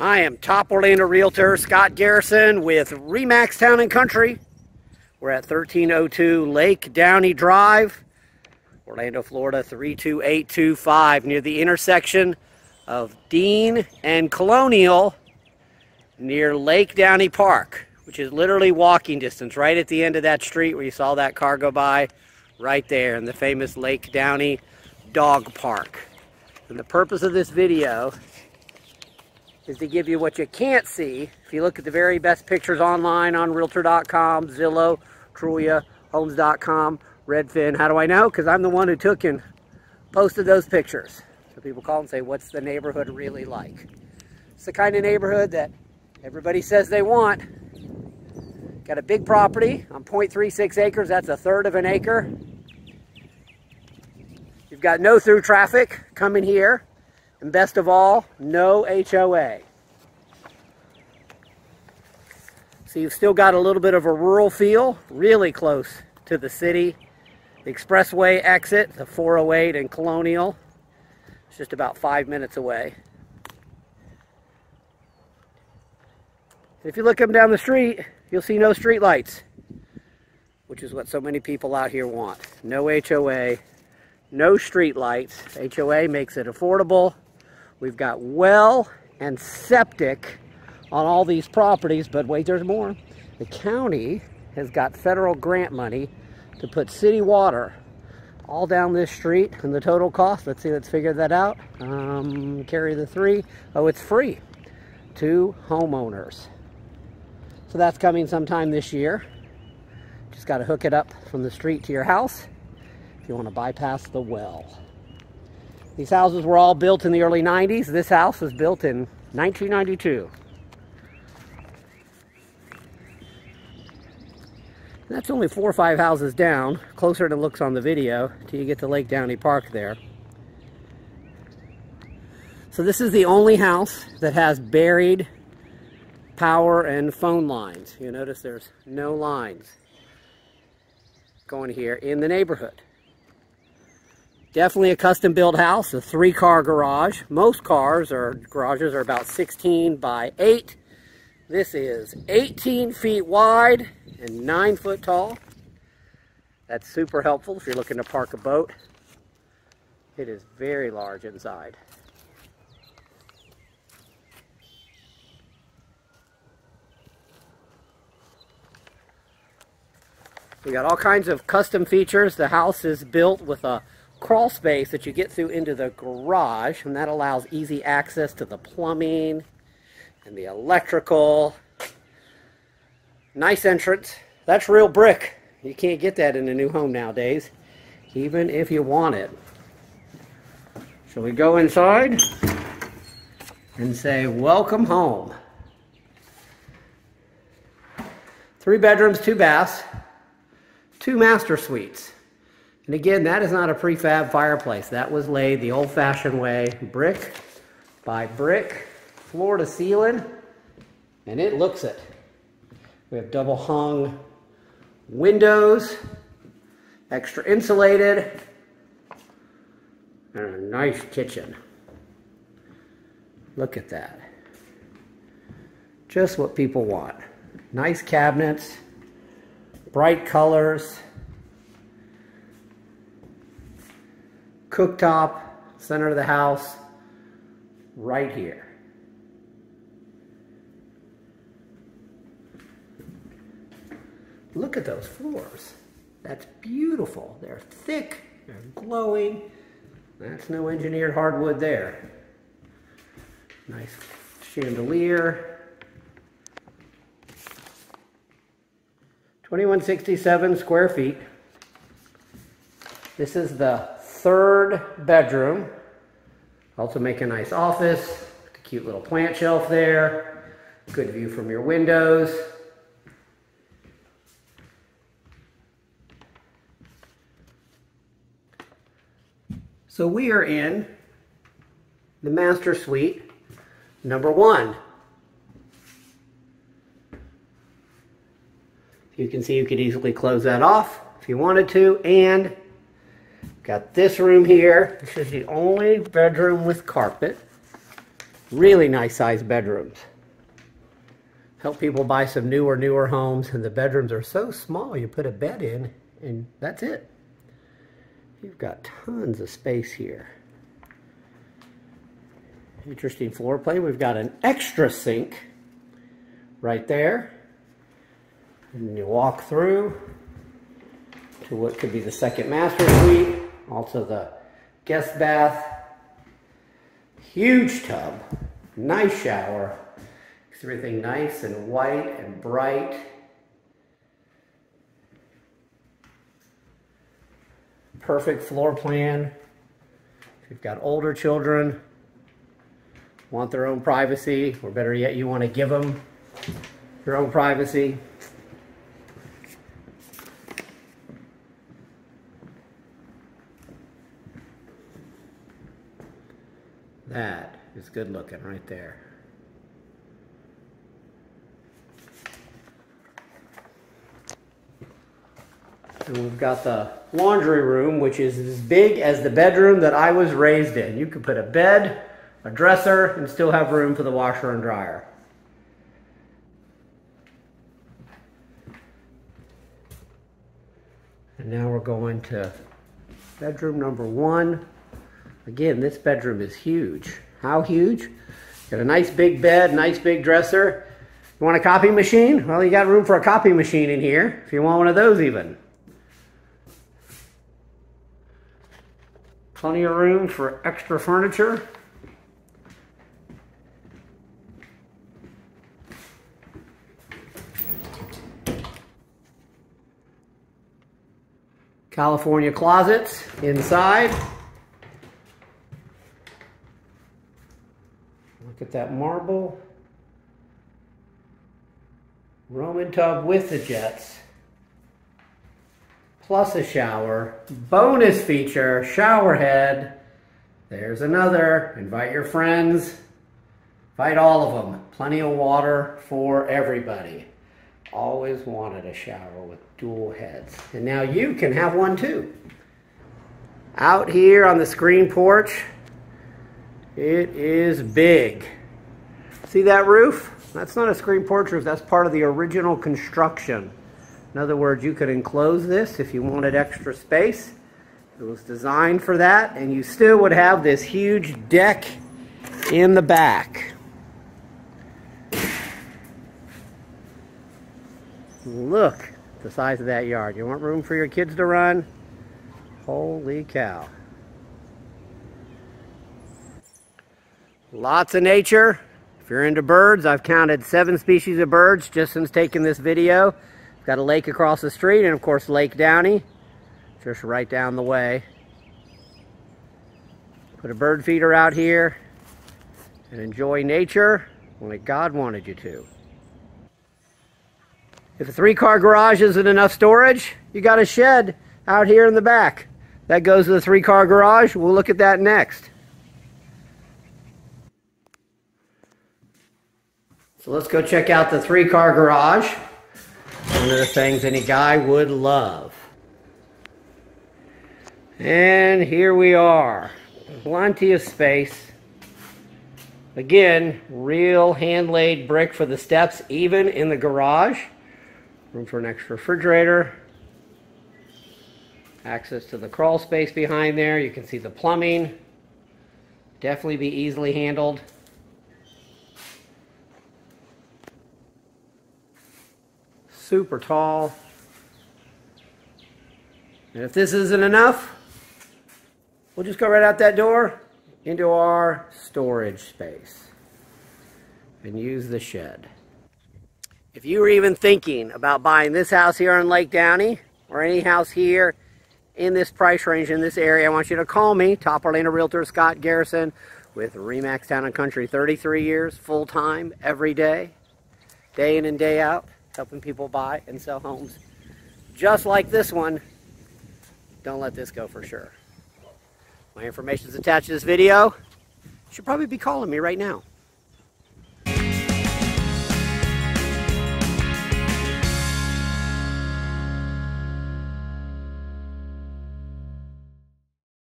I am top Orlando Realtor Scott Garrison with Remax Town and Country. We're at 1302 Lake Downey Drive, Orlando, Florida 32825 near the intersection of Dean and Colonial near Lake Downey Park, which is literally walking distance right at the end of that street where you saw that car go by, right there in the famous Lake Downey Dog Park. And the purpose of this video is to give you what you can't see. If you look at the very best pictures online on Realtor.com, Zillow, Trulia, Homes.com, Redfin. How do I know? Because I'm the one who took and posted those pictures. So people call and say, what's the neighborhood really like? It's the kind of neighborhood that everybody says they want. Got a big property on 0.36 acres. That's a third of an acre. You've got no through traffic coming here. And best of all, no HOA. So you've still got a little bit of a rural feel, really close to the city. The expressway exit, the 408 and Colonial, it's just about five minutes away. If you look up down the street, you'll see no street lights, which is what so many people out here want. No HOA, no street lights. HOA makes it affordable. We've got well and septic on all these properties, but wait, there's more. The county has got federal grant money to put city water all down this street and the total cost, let's see, let's figure that out. Um, carry the three. Oh, it's free to homeowners. So that's coming sometime this year. Just got to hook it up from the street to your house if you want to bypass the well. These houses were all built in the early 90s. This house was built in 1992. That's only four or five houses down, closer than it looks on the video, till you get to Lake Downey Park there. So this is the only house that has buried power and phone lines. You notice there's no lines going here in the neighborhood. Definitely a custom built house, a three car garage. Most cars or garages are about 16 by 8. This is 18 feet wide and 9 foot tall. That's super helpful if you're looking to park a boat. It is very large inside. We got all kinds of custom features. The house is built with a crawl space that you get through into the garage, and that allows easy access to the plumbing and the electrical. Nice entrance. That's real brick. You can't get that in a new home nowadays, even if you want it. Shall we go inside and say, welcome home. Three bedrooms, two baths, two master suites. And again, that is not a prefab fireplace. That was laid the old-fashioned way, brick by brick, floor to ceiling, and it looks it. We have double hung windows, extra insulated, and a nice kitchen. Look at that. Just what people want. Nice cabinets, bright colors, cooktop, center of the house, right here. Look at those floors. That's beautiful. They're thick, they're glowing. That's no engineered hardwood there. Nice chandelier. 2167 square feet. This is the third bedroom. Also make a nice office, a cute little plant shelf there, good view from your windows. So we are in the master suite number one. You can see you could easily close that off if you wanted to and Got this room here. This is the only bedroom with carpet. Really nice sized bedrooms. Help people buy some newer, newer homes, and the bedrooms are so small you put a bed in, and that's it. You've got tons of space here. Interesting floor plan. We've got an extra sink right there. And you walk through to what could be the second master suite. Also the guest bath. Huge tub. Nice shower. Everything nice and white and bright. Perfect floor plan. If you've got older children, want their own privacy, or better yet, you want to give them your own privacy. That is good looking right there. And we've got the laundry room, which is as big as the bedroom that I was raised in. You could put a bed, a dresser, and still have room for the washer and dryer. And now we're going to bedroom number one. Again, this bedroom is huge. How huge? Got a nice big bed, nice big dresser. You want a copy machine? Well, you got room for a copy machine in here, if you want one of those even. Plenty of room for extra furniture. California closets inside. At that marble. Roman tub with the jets. Plus a shower. Bonus feature, shower head. There's another. Invite your friends. Invite all of them. Plenty of water for everybody. Always wanted a shower with dual heads. And now you can have one too. Out here on the screen porch, it is big. See that roof? That's not a screen porch roof. That's part of the original construction. In other words, you could enclose this if you wanted extra space. It was designed for that, and you still would have this huge deck in the back. Look the size of that yard. You want room for your kids to run? Holy cow. Lots of nature. If you're into birds, I've counted seven species of birds just since taking this video. Got a lake across the street and of course Lake Downey, just right down the way. Put a bird feeder out here and enjoy nature like God wanted you to. If a three car garage isn't enough storage, you got a shed out here in the back. That goes to the three car garage. We'll look at that next. So let's go check out the three car garage. One of the things any guy would love. And here we are. Plenty of space. Again, real hand-laid brick for the steps, even in the garage. Room for an extra refrigerator. Access to the crawl space behind there. You can see the plumbing. Definitely be easily handled. Super tall. And if this isn't enough, we'll just go right out that door into our storage space and use the shed. If you were even thinking about buying this house here on Lake Downey or any house here in this price range in this area, I want you to call me, Top Orlando Realtor Scott Garrison with Remax Town and Country, 33 years, full-time, every day, day in and day out, helping people buy and sell homes just like this one. Don't let this go for sure. My information is attached to this video. You should probably be calling me right now.